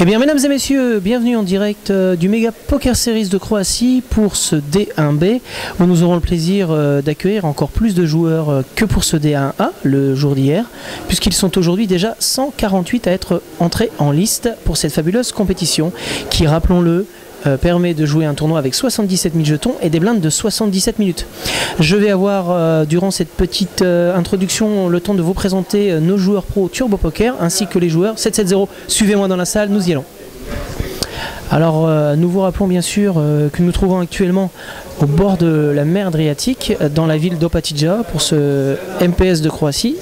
Eh bien, mesdames et messieurs, bienvenue en direct euh, du Mega Poker Series de Croatie pour ce D1B où nous aurons le plaisir euh, d'accueillir encore plus de joueurs euh, que pour ce D1A le jour d'hier, puisqu'ils sont aujourd'hui déjà 148 à être entrés en liste pour cette fabuleuse compétition qui, rappelons-le, euh, permet de jouer un tournoi avec 77 000 jetons et des blindes de 77 minutes. Je vais avoir euh, durant cette petite euh, introduction le temps de vous présenter nos joueurs pro Turbo Poker ainsi que les joueurs 770. Suivez-moi dans la salle, nous y allons. Alors nous vous rappelons bien sûr que nous trouvons actuellement au bord de la mer Adriatique dans la ville d'Opatija pour ce MPS de Croatie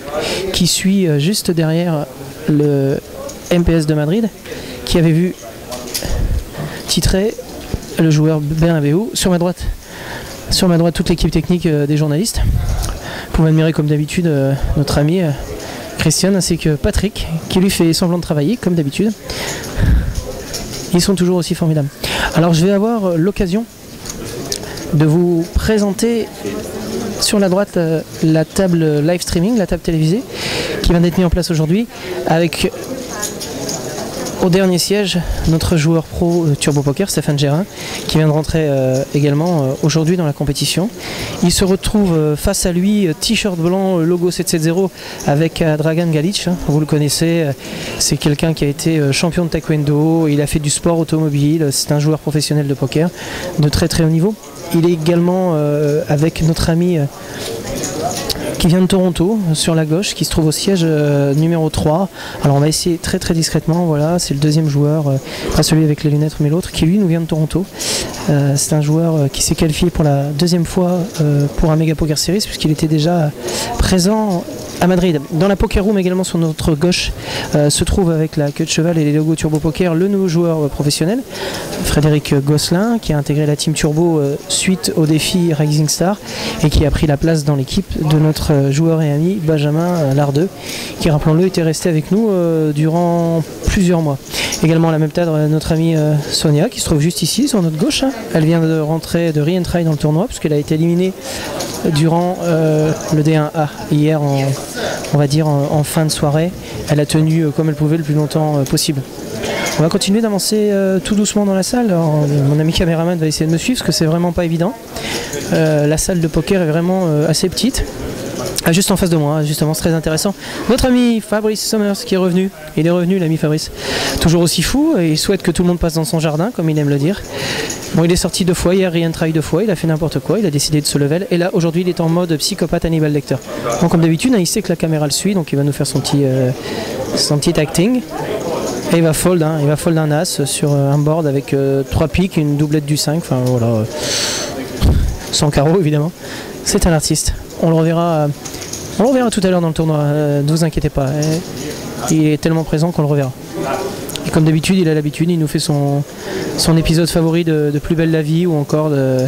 qui suit juste derrière le MPS de Madrid qui avait vu le joueur Bernabeu sur ma droite. Sur ma droite toute l'équipe technique euh, des journalistes. Vous pouvez admirer comme d'habitude euh, notre ami euh, Christian ainsi que Patrick qui lui fait semblant de travailler comme d'habitude. Ils sont toujours aussi formidables. Alors je vais avoir l'occasion de vous présenter sur la droite la table live streaming, la table télévisée qui vient d'être mise en place aujourd'hui avec au dernier siège notre joueur pro euh, Turbo Poker, Stéphane Gérin, qui vient de rentrer euh, également euh, aujourd'hui dans la compétition. Il se retrouve face à lui, t-shirt blanc, logo 770 avec Dragan Galic, hein, vous le connaissez, c'est quelqu'un qui a été champion de taekwondo, il a fait du sport automobile, c'est un joueur professionnel de poker de très très haut niveau. Il est également avec notre ami qui vient de Toronto, sur la gauche, qui se trouve au siège euh, numéro 3. Alors on va essayer très très discrètement, voilà, c'est le deuxième joueur, euh, pas celui avec les lunettes mais l'autre, qui lui nous vient de Toronto. Euh, c'est un joueur qui s'est qualifié pour la deuxième fois pour un Mega Poker Series, puisqu'il était déjà présent à Madrid. Dans la Poker Room également sur notre gauche euh, se trouve avec la queue de cheval et les logos Turbo Poker le nouveau joueur euh, professionnel, Frédéric Gosselin, qui a intégré la team Turbo euh, suite au défi Rising Star et qui a pris la place dans l'équipe de notre joueur et ami Benjamin Lardeux, qui rappelons-le était resté avec nous durant plusieurs mois. Également à la même table, notre amie Sonia qui se trouve juste ici sur notre gauche. hein. Elle vient de rentrer de re-entry dans le tournoi puisqu'elle a été éliminée durant le D1A hier en, on va dire en, fin de soirée. Elle a tenu euh, comme elle pouvait le plus longtemps euh, possible. On va continuer d'avancer euh, tout doucement dans la salle. Mon ami caméraman va essayer de me suivre parce que c'est vraiment pas évident. La salle de poker est vraiment assez petite. Ah, juste en face de moi, justement, c'est très intéressant. Notre ami Fabrice Summers qui est revenu. Il est revenu, l'ami Fabrice. Toujours aussi fou il souhaite que tout le monde passe dans son jardin, comme il aime le dire. Bon, il est sorti deux fois, hier, rien travaille deux fois, il a fait n'importe quoi, il a décidé de se level. Et là, aujourd'hui, il est en mode psychopathe Hannibal Lecter. Donc, comme d'habitude, hein, il sait que la caméra le suit, donc il va nous faire son petit, euh, son petit acting. Et il va fold, hein, il va fold un as sur euh, un board avec euh, trois piques, une doublette du 5, enfin voilà. sans carreau évidemment. C'est un artiste. On le reverra, on le reverra tout à l'heure dans le tournoi, euh, ne vous inquiétez pas. Euh, il est tellement présent qu'on le reverra. Et comme d'habitude, il a l'habitude, il nous fait son, épisode favori de, Plus belle la vie ou encore de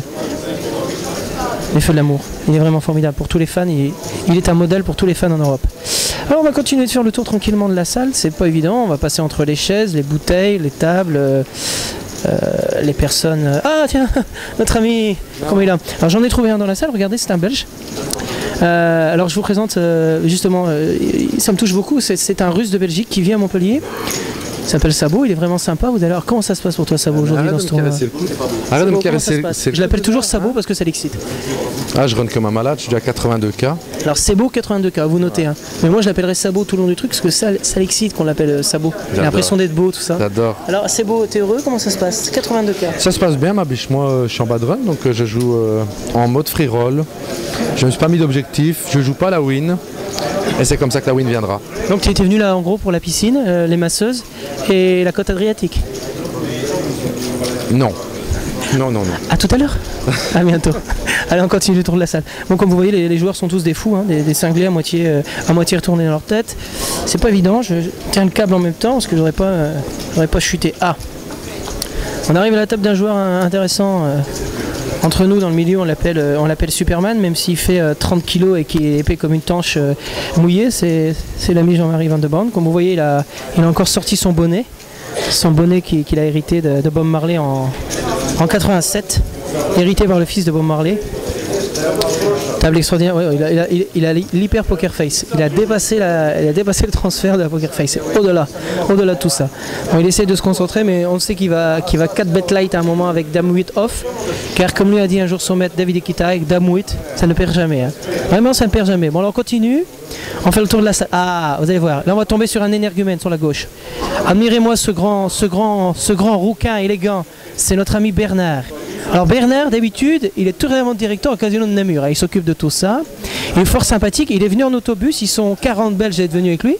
Les Feux de l'amour. Il est vraiment formidable pour tous les fans, il, est un modèle pour tous les fans en Europe. Alors on va continuer de faire le tour tranquillement de la salle, c'est pas évident, on va passer entre les chaises, les bouteilles, les tables, euh, euh, les personnes. Ah tiens, notre ami, comment il là Alors j'en ai trouvé un dans la salle, regardez, c'est un Belge. Euh, alors je vous présente euh, justement, ça me touche beaucoup, c'est- c'est un russe de Belgique qui vit à Montpellier. Il s'appelle Sabo, il est vraiment sympa. Vous allez voir comment ça se passe pour toi Sabo aujourd'hui dans ce tournoi. Arrête de me caresser Je l'appelle toujours Sabo parce que ça l'excite. Ah, je run comme un malade, je suis déjà à 82K. Alors Sebo 82K, vous notez. hein. Mais moi je l'appellerai Sabo tout le long du truc parce que ça, ça l'excite qu'on l'appelle euh, Sabo. Il a J'adore. l'impression d'être beau, tout ça. J'adore. Alors Sebo, t'es heureux? Comment ça se passe? 82K. Ça se passe bien, ma biche. Moi, euh, je suis en bad run, donc euh, je joue euh, en mode free roll. Je me suis pas mis d'objectif, je joue pas la win. Et c'est comme ça que la win viendra. Donc tu étais venu là en gros pour la piscine, euh, les masseuses et la côte adriatique. Non. Non, non, non. À tout à l'heure À bientôt. Allez, on continue le tour de la salle. Bon, comme vous voyez, les, les joueurs sont tous des fous, hein, des, des cinglés à moitié, euh, à moitié retournés dans leur tête. C'est pas évident, je, je tiens le câble en même temps parce que j'aurais pas, euh, pas chuté. Ah On arrive à la table d'un joueur euh, intéressant. euh, entre nous, dans le milieu, on l'appelle, euh, Superman, même s'il fait euh, 30 kilos et qu'il est épais comme une tanche euh, mouillée. C'est, l'ami Jean-Marie Van de Born. Comme vous voyez, il a, il a encore sorti son bonnet. Son bonnet qui- qu'il a hérité de, de Bob Marley en, en 87, hérité par le fils de Bob Marley. Table extraordinaire, il a- l'hyper poker face. Il a dépassé, le transfert de la poker face. Au-delà, au-delà de tout ça. Il essaie de se concentrer, mais on sait qu'il va, qu'il va 4 bet light à un moment avec Dame 8 off. Car comme lui a dit un jour son maître David Ekita, avec Dame 8, ça ne perd jamais. hein. Vraiment, ça ne perd jamais. Bon, alors on continue. On fait le tour de la salle. Ah, vous allez voir. Là, on va tomber sur un énergumène sur la gauche. Admirez-moi ce grand, ce grand, ce grand rouquin élégant. C'est notre ami Bernard. Alors Bernard, d'habitude, il est tout vraiment directeur au casino de Namur. hein. Il s'occupe de tout ça. Il est fort sympathique. Il est venu en autobus. Ils sont 40 Belges à être venus avec lui.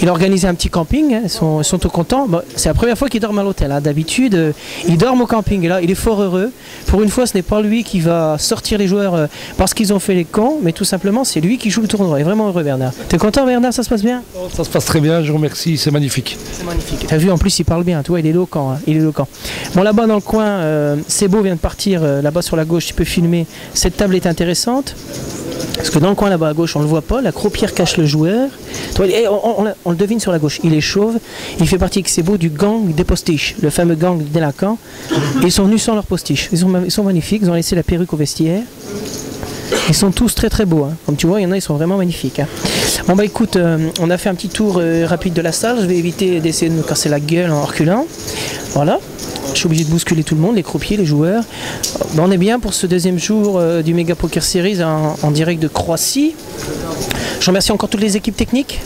Il a organisé un petit camping. hein. Ils, sont, tout contents. C'est la première fois qu'il dorment à l'hôtel. hein. D'habitude, euh, ils dorment au camping. Et là, il est fort heureux. Pour une fois, ce n'est pas lui qui va sortir les joueurs euh, parce qu'ils ont fait les cons, mais tout simplement, c'est lui qui joue le tournoi. Il est vraiment heureux, Bernard. T'es content, Bernard Ça se passe bien? Ça se passe très bien, je vous remercie, c'est magnifique. c'est magnifique. T'as vu, en plus, il parle bien. Tu vois, il est éloquent. hein. Il est éloquent. Bon, là-bas dans le coin, euh, Sebo vient de partir. euh, là-bas sur la gauche, tu peux filmer. Cette table est intéressante. Parce que dans le coin là-bas à gauche, on le voit pas. La croupière cache le joueur. On, le devine sur la gauche. Il est chauve. Il fait partie avec Sebo du gang des postiches, le fameux gang des délinquants. Ils sont venus sans leurs postiches. Ils ils sont magnifiques. Ils ont laissé la perruque au vestiaire. Ils sont tous très très beaux. hein. Comme tu vois, il y en a, ils sont vraiment magnifiques. hein. Bon bah écoute, euh, on a fait un petit tour euh, rapide de la salle. Je vais éviter d'essayer de me casser la gueule en reculant. Voilà. Je suis obligé de bousculer tout le monde, les croupiers, les joueurs. On est bien pour ce deuxième jour euh, du Mega Poker Series en, direct de Croatie. Je remercie encore toutes les équipes techniques.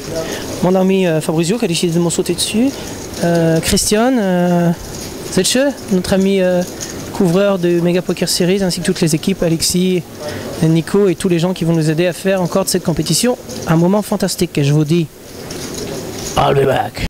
Mon ami Fabrizio qui a décidé de m'en sauter dessus. Christian, Zelche, notre ami euh, couvreur de Mega Poker Series, ainsi que toutes les équipes, Alexis, Nico et tous les gens qui vont nous aider à faire encore de cette compétition un moment fantastique. Et je vous dis, I'll be back.